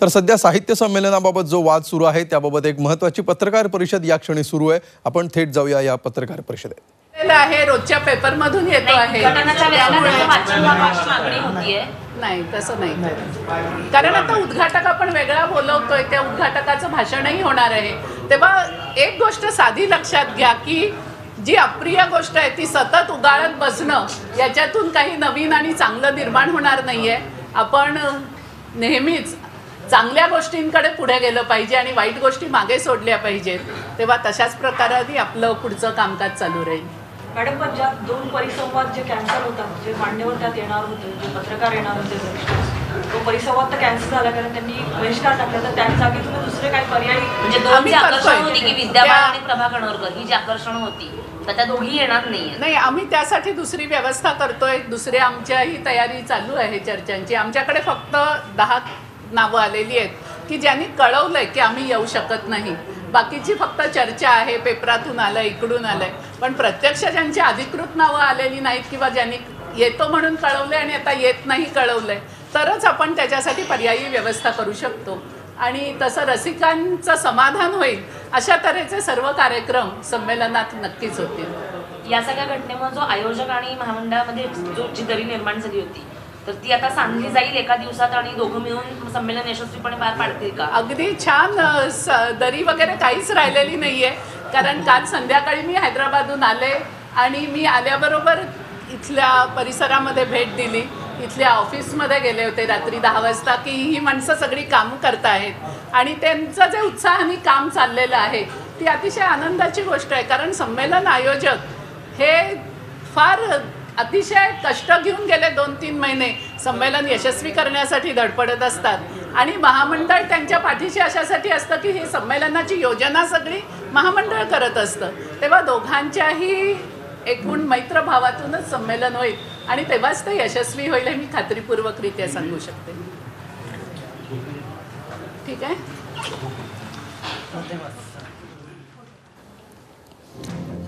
तर सध्या साहित्य संमेलनाबाबत जो वाद सुरू आहे त्याबाबत एक महत्वाची पत्रकार परिषद या क्षणी सुरू आहे. आपण थेट जाऊया या पत्रकार परिषदेत. आहे रोजच्या पेपर मधून येतो आहे. नाही तसं नाही. कारण आता उद्घाटक आपण वेगळा बोलवतोय त्या उद्घाटकाचं भाषणही होणार आहे. तेव्हा एक गोष्ट साधी लक्षात घ्या की जी अप्रिय गोष्ट आहे ती सतत उगाळत बसणं याच्यातून काही नवीन आणि चांगलं निर्माण होणार नाहीये. आपण नेहमीच चांगल्या गोष्टींकडे पुढे गेलं पाहिजे आणि वाईट गोष्टी मागे सोडल्या पाहिजेत तेव्हा तशाच प्रकाराने आपलं पुढचं कामकाज चालू राहील. मॅडम पण ज्या दोन परिसंवाद जे कॅन्सल होतात जे मान्यवर त्यात येणार होते जे पत्रकार येणार होते तो परिसंवाद तर कॅन्सल झाला कारण त्यांनी बहिष्कार टाकला तर त्या जागी तुम्ही दुसरे काही पर्यायी म्हणजे आम्ही दोनची आकर्षण. होती की त्या- आणि प्रभा कणोरकर ही जी आकर्षण होती तर त्या दोघी येणार नाहीये नाही आम्ही त्यासाठी दुसरी व्यवस्था करतोय दुसरे आमच्याही तयारी चालू आहे चर्चांची. आमच्याकडे फक्त दहा नावं आलेली आहेत की ज्यांनी कळवलंय की आम्ही येऊ शकत नाही. बाकीची फक्त चर्चा आहे पेपरातून आलंय इकडून आलंय. पण प्रत्यक्ष ज्यांची अधिकृत नावं आलेली नाहीत किंवा ज्यांनी येतो म्हणून कळवलंय आणि आता येत नाही कळवलंय तरच आपण त्याच्यासाठी पर्यायी व्यवस्था करू शकतो. आणि तसं रसिकांचं समाधान होईल अशा तऱ्हेचे सर्व कार्यक्रम संमेलनात नक्कीच होतील. या सगळ्या घटनेमुळे जो आयोजक आणि महामंडळामध्ये जो जी दरी निर्माण झाली होती तर ती आता सांधली जाईल एका दिवसात आणि दोघं मिळून संमेलन यशस्वीपणे पार पाडतील का? अगदी छान स- दरी वगैरे काहीच राहिलेली नाहीये. कारण काल संध्याकाळी मी हैदराबादहून आले आणि मी आल्याबरोबर इथल्या परिसरामध्ये भेट दिली. इथल्या ऑफिसमध्ये गेले होते रात्री दहा वाजता की ही माणसं सगळी काम करतायत आणि त्यांचं जे उत्साहाने काम चाललेलं आहे ती अतिशय आनंदाची गोष्ट आहे. कारण संमेलन आयोजक हे फार अतिशय कष्ट घेऊन गेले दोन तीन महिने. संमेलन यशस्वी करण्यासाठी धडपडत असतात. आणि महामंडळ त्यांच्या पाठीशी अशासाठी असतं की ही संमेलनाची योजना सगळी महामंडळ करत असतं. तेव्हा दोघांच्याही एकूण मैत्रभावातूनच संमेलन होईल. आणि तेव्हाच ते यशस्वी होईल हे मी खात्रीपूर्वकरित्या सांगू शकते. ठीक आहे?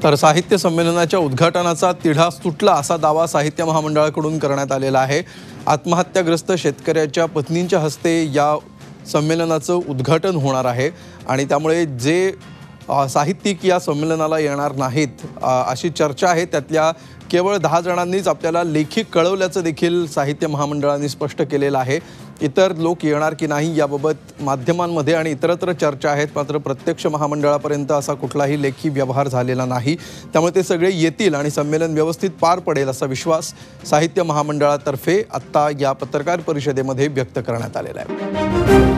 तर साहित्य संमेलनाच्या उद्घाटनाचा तिढा सुटला असा दावा साहित्य महामंडळाकडून करण्यात आलेला आहे. आत्महत्याग्रस्त शेतकऱ्याच्या पत्नींच्या हस्ते या संमेलनाचं उद्घाटन होणार आहे. आणि त्यामुळे जे साहित्यिक या संमेलनाला येणार नाहीत. अशी चर्चा आहे. त्यातल्या केवळ दहा जणांनीच आपल्याला लेखी कळवल्याचं देखील साहित्य महामंडळाने स्पष्ट केलेलं आहे. इतर लोक येणार की नाही याबाबत माध्यमांमध्ये आणि इतरत्र चर्चा आहेत. मात्र प्रत्यक्ष महामंडळापर्यंत असा कुठलाही लेखी व्यवहार झालेला नाही. त्यामुळे ते सगळे येतील आणि संमेलन व्यवस्थित पार पडेल असा विश्वास साहित्य महामंडळातर्फे आत्ता या पत्रकार परिषदेमध्ये व्यक्त करण्यात आलेला आहे.